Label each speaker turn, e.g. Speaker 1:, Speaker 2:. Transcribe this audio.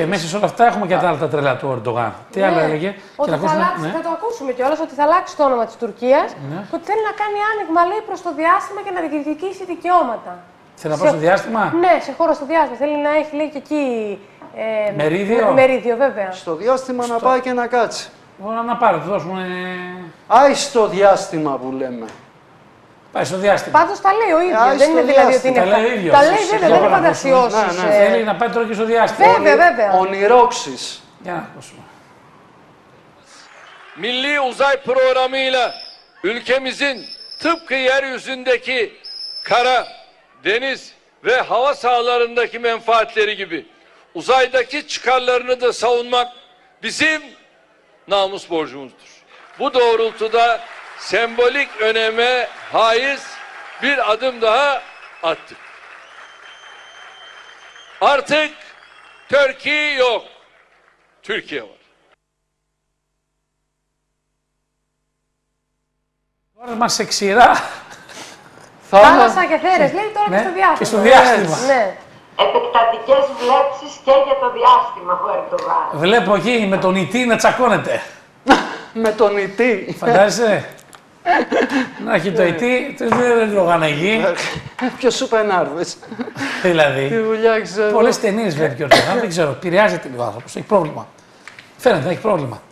Speaker 1: Και μέσα σε όλα αυτά έχουμε και τα άλλα τα τρελά του Ερντογάν. Τι άλλο έλεγε;
Speaker 2: Ναι. Ότι
Speaker 1: να
Speaker 2: θα,
Speaker 1: ακούσουμε-
Speaker 2: αλλάξει,
Speaker 1: ναι.
Speaker 2: θα το ακούσουμε κιόλας ότι θα αλλάξει το όνομα της Τουρκίας
Speaker 1: Ναι.
Speaker 2: και ότι θέλει να κάνει άνοιγμα λέει προς το διάστημα και να διεκδικήσει δικαιώματα.
Speaker 1: Θέλει να πάει στο διάστημα;
Speaker 2: Ναι, σε χώρο στο διάστημα. Θέλει να έχει λέει και εκεί. Ε,
Speaker 1: Μερίδιο;
Speaker 2: με- Μερίδιο, βέβαια.
Speaker 3: Στο διάστημα να πάει και να κάτσει.
Speaker 1: Μπορούμε να πάρει, του δώσουμε.
Speaker 3: Άι στο διάστημα που λέμε.
Speaker 1: Πάει στο διάστημα.
Speaker 2: Πάντως τα λέει ο ίδιος.
Speaker 3: άι
Speaker 2: Δεν
Speaker 3: στο
Speaker 2: είναι δηλαδή ότι
Speaker 3: διάστημα.
Speaker 2: είναι.
Speaker 1: Τα λέει ο ίδιος.
Speaker 2: Τα λέει βέβαια, δεν είναι
Speaker 1: Συγγνώμη,
Speaker 2: φαντασιώσεις.
Speaker 3: ναι, ναι.
Speaker 1: Θέλει να πάει τώρα και στο διάστημα.
Speaker 2: Βέβαια, βέβαια.
Speaker 3: Ονειρόξεις.
Speaker 1: Για να ακούσουμε.
Speaker 4: Milli uzay programıyla ülkemizin tıpkı yeryüzündeki kara, deniz ve hava sahalarındaki menfaatleri gibi uzaydaki çıkarlarını da savunmak bizim namus borcumuzdur. Bu doğrultuda sembolik öneme haiz bir adım daha attık. Artık Türkiye yok, Türkiye var.
Speaker 1: Τώρα μας σε ξηρά.
Speaker 2: Θάλασσα και θέρε. Λέει τώρα
Speaker 1: Ναι,
Speaker 2: και στο διάστημα.
Speaker 1: και στο διάστημα.
Speaker 2: Ναι.
Speaker 5: επεκτατικές βλέψεις και για το διάστημα ο Ερντογάν.
Speaker 1: Βλέπω εκεί με τον Ιτή να τσακώνεται.
Speaker 3: Με τον Ιτή.
Speaker 1: Φαντάζεσαι; Να έχει το Ιτή, δεν είναι λογαναγή.
Speaker 3: Ποιος σου είπε να έρθεις. Τι
Speaker 1: δηλαδή.
Speaker 3: δουλειά ξέρω.
Speaker 1: Πολλές ταινίες βλέπει και ο Ερντογάν, δεν ξέρω. Επηρεάζεται λίγο ο άνθρωπος. Έχει πρόβλημα. Φαίνεται να έχει πρόβλημα.